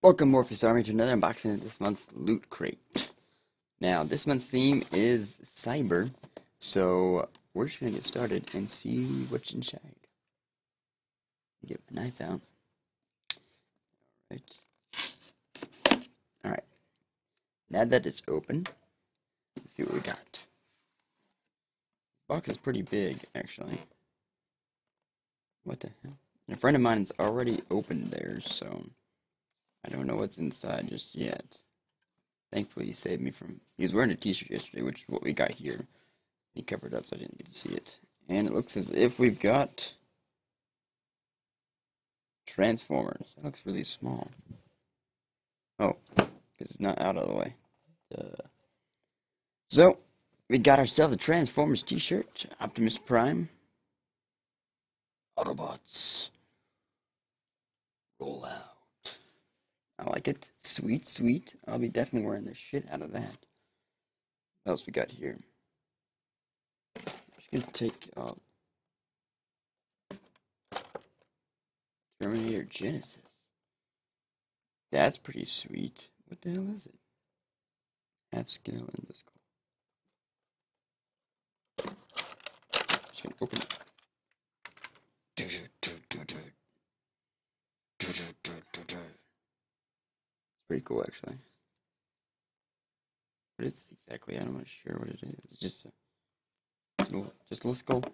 Welcome, Morpheus Army, to another unboxing of this month's Loot Crate. Now, this month's theme is Cyber, so we're just going to get started and see what's inside. Get my knife out. Alright. Alright. Now that it's open, let's see what we got. The box is pretty big, actually. What the hell? And a friend of mine mine's already opened theirs, so... I don't know what's inside just yet. Thankfully, he saved me from. He was wearing a T-shirt yesterday, which is what we got here. He covered up, so I didn't get to see it. And it looks as if we've got Transformers. That looks really small. Oh, because it's not out of the way. So, we got ourselves a Transformers T-shirt. Optimus Prime. Autobots. Roll out. I like it. Sweet, sweet. I'll be definitely wearing the shit out of that. What else we got here? Just gonna take uh, Terminator Genisys. That's pretty sweet. What the hell is it? Half scale in the skull. Just gonna open it. Pretty cool actually. What is exactly? I'm not sure what it is. It's just a, just a little, skull.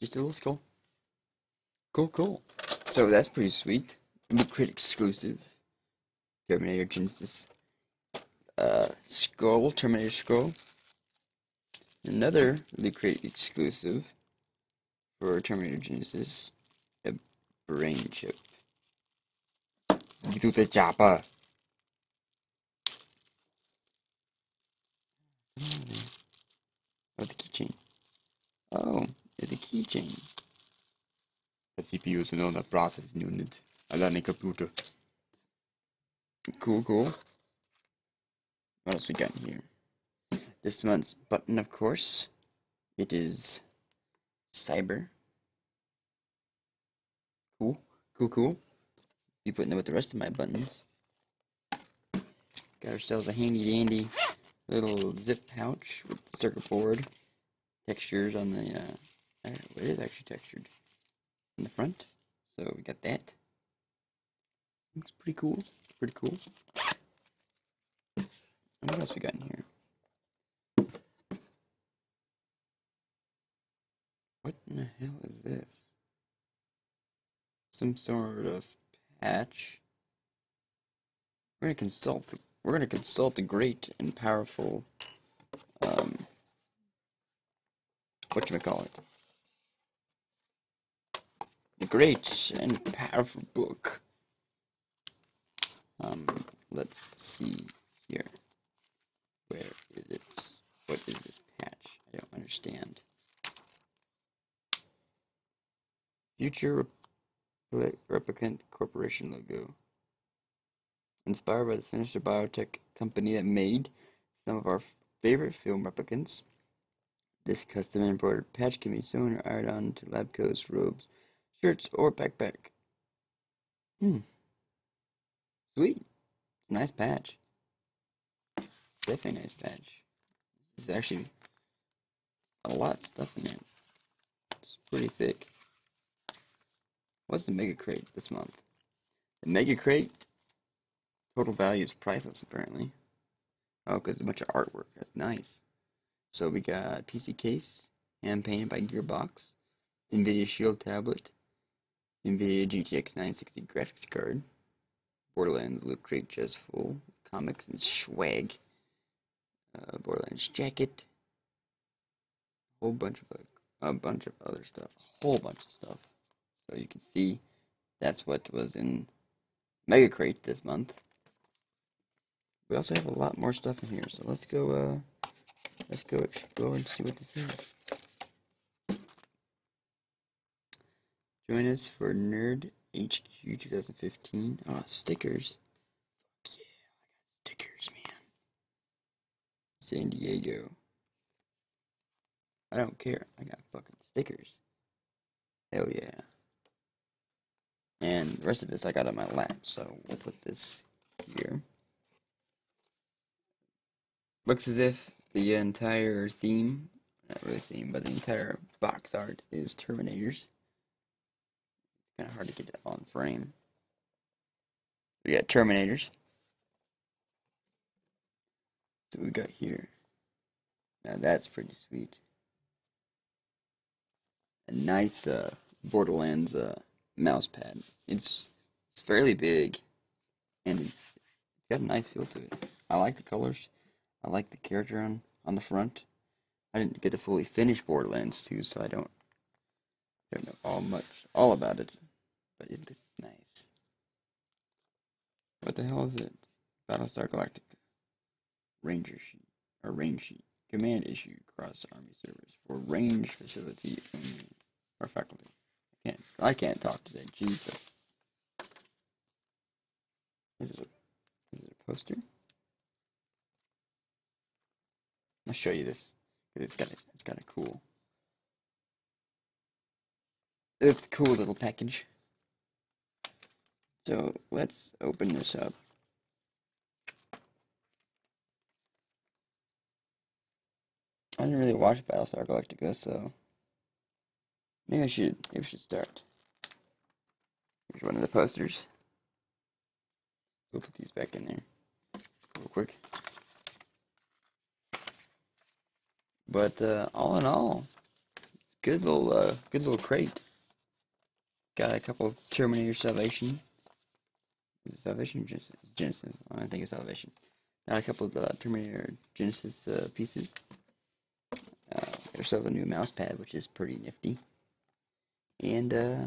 Just a little skull. Cool, cool. So that's pretty sweet. Crate exclusive. Terminator Genisys. Uh, skull, Terminator skull. Another Loot Crate exclusive for Terminator Genisys. A brain chip. You do the chopper. What's a keychain? Oh, it's a keychain. The CPU is another processing unit. I learn a computer. Cool, cool. What else we got here? This month's button, of course. It is Cyber. Cool, cool, cool. Be putting it with the rest of my buttons. Got ourselves a handy dandy little zip pouch with circuit board textures on the uh, it is actually textured in the front. So we got that. Looks pretty cool. Pretty cool. And what else we got in here? What in the hell is this? Some sort of patch. We're gonna consult the we're going to consult the great and powerful, um, what you call it? The great and powerful book. Um, let's see here. Where is it? What is this patch? I don't understand. Future Replicant Corporation logo. Inspired by the sinister biotech company that made some of our favorite film replicants, this custom embroidered patch can be sewn or ironed on to lab coats, robes, shirts, or backpack. Hmm. Sweet. Nice patch. Definitely nice patch. This is actually a lot of stuff in it. It's pretty thick. What's the Mega Crate this month? The Mega Crate Total value is priceless, apparently. Oh, because a bunch of artwork. That's nice. So we got PC case, hand painted by Gearbox, NVIDIA Shield tablet, NVIDIA GTX 960 graphics card, Borderlands Loot Crate chest full, comics and swag, uh, Borderlands jacket, a whole bunch of a bunch of other stuff, a whole bunch of stuff. So you can see that's what was in Mega Crate this month. We also have a lot more stuff in here, so let's go, uh, let's go explore and see what this is. Join us for Nerd HQ 2015. Oh, stickers. Fuck yeah, I got stickers, man. San Diego. I don't care. I got fucking stickers. Hell yeah. And the rest of this I got on my lap, so we'll put this here. Looks as if the entire theme, not really theme, but the entire box art is Terminators. It's kind of hard to get it on frame. We got Terminators. So we got here. Now that's pretty sweet. A nice uh, Borderlands uh, mouse pad. It's it's fairly big, and it's got a nice feel to it. I like the colors. I like the character on on the front. I didn't get to fully finish Borderlands 2, so I don't don't know all much all about it, but it is nice. What the hell is it? Battlestar Galactica. Ranger sheet or range sheet. Command issue across Army servers for range facility only or faculty. I can't I can't talk today. Jesus. Is it a is it a poster? I'll show you this. It's got a, it's got cool it's a cool little package. So let's open this up. I didn't really watch Battlestar Galactica, so maybe I should maybe I should start. Here's one of the posters. We'll put these back in there real quick. But uh, all in all, good little uh, good little crate. Got a couple of Terminator Salvation. Is it Salvation Genisys? Genisys. I think it's Salvation. Got a couple of uh, Terminator Genisys uh, pieces. Uh, got ourselves a new mouse pad, which is pretty nifty. And uh,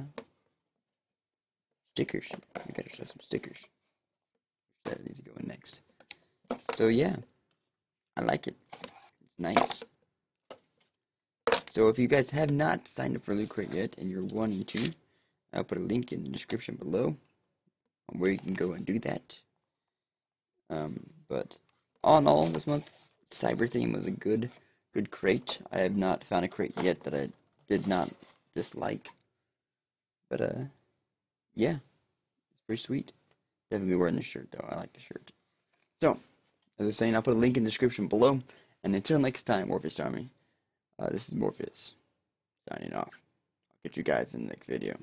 stickers. We got ourselves some stickers. That needs to go in next. So yeah, I like it. It's nice. So if you guys have not signed up for Loot Crate yet and you're wanting to, I'll put a link in the description below where you can go and do that. Um, but all in all, this month's cyber theme was a good, good crate. I have not found a crate yet that I did not dislike. But uh, yeah, it's pretty sweet. Definitely wearing the shirt though. I like the shirt. So, as I was saying, I'll put a link in the description below. And until next time, Morpheus Army. Uh, this is Morpheus, signing off. I'll get you guys in the next video.